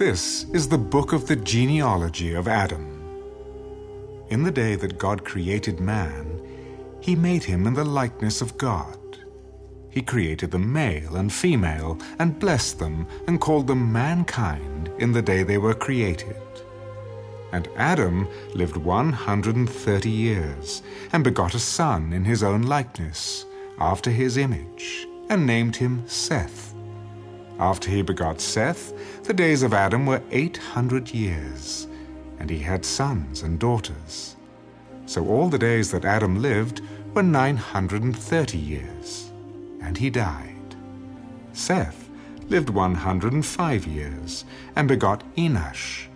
This is the book of the genealogy of Adam. In the day that God created man, he made him in the likeness of God. He created them male and female, and blessed them, and called them mankind in the day they were created. And Adam lived one hundred and thirty years, and begot a son in his own likeness, after his image, and named him Seth. After he begot Seth, the days of Adam were eight hundred years, and he had sons and daughters. So all the days that Adam lived were nine hundred and thirty years, and he died. Seth lived one hundred and five years, and begot Enosh.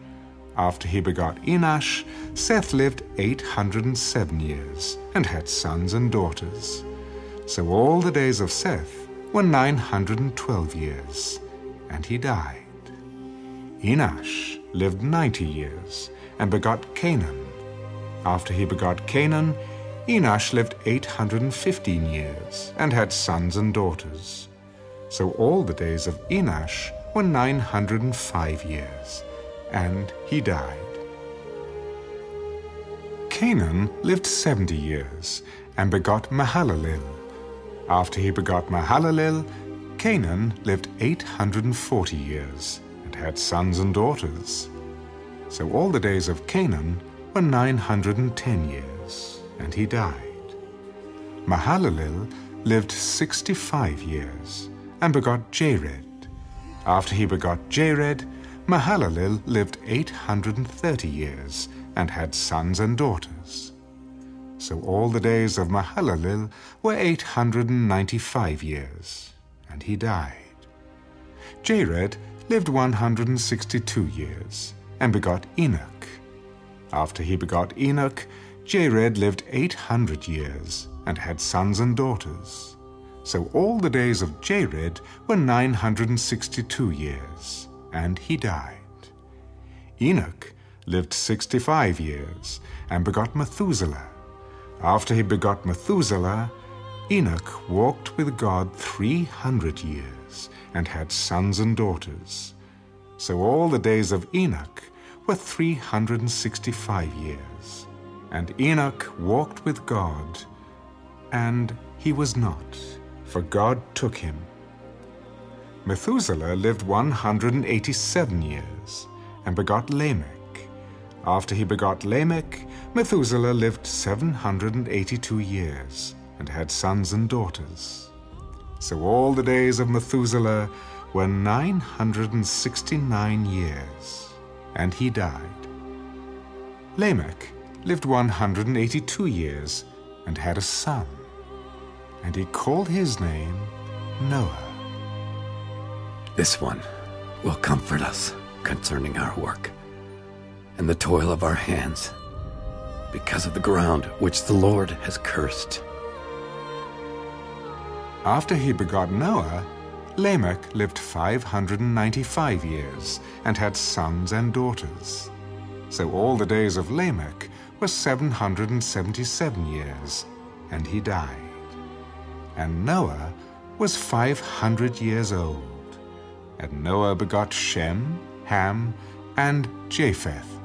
After he begot Enosh, Seth lived eight hundred and seven years, and had sons and daughters. So all the days of Seth were nine hundred and twelve years, and he died. Enosh lived ninety years, and begot Cainan. After he begot Cainan, Enosh lived eight hundred and fifteen years, and had sons and daughters. So all the days of Enosh were nine hundred and five years, and he died. Cainan lived seventy years, and begot Mahalalel. After he begot Mahalalel, Cainan lived eight hundred and forty years, and had sons and daughters. So all the days of Cainan were nine hundred and ten years, and he died. Mahalalel lived sixty-five years, and begot Jared. After he begot Jared, Mahalalel lived eight hundred and thirty years, and had sons and daughters. So all the days of Mahalalel were eight hundred and ninety-five years, and he died. Jared lived one hundred and sixty-two years, and begot Enoch. After he begot Enoch, Jared lived eight hundred years, and had sons and daughters. So all the days of Jared were nine hundred and sixty-two years, and he died. Enoch lived sixty-five years, and begot Methuselah. After he begot Methuselah, Enoch walked with God three hundred years, and had sons and daughters. So all the days of Enoch were three hundred and sixty-five years. And Enoch walked with God, and he was not, for God took him. Methuselah lived one hundred and eighty-seven years, and begot Lamech. After he begot Lamech, Methuselah lived seven hundred and eighty-two years, and had sons and daughters. So all the days of Methuselah were nine hundred and sixty-nine years, and he died. Lamech lived one hundred and eighty-two years, and had a son, and he called his name Noah. This one will comfort us concerning our work and the toil of our hands because of the ground which the Lord has cursed. After he begot Noah, Lamech lived 595 years and had sons and daughters. So all the days of Lamech were 777 years, and he died. And Noah was 500 years old. And Noah begot Shem, Ham, and Japheth.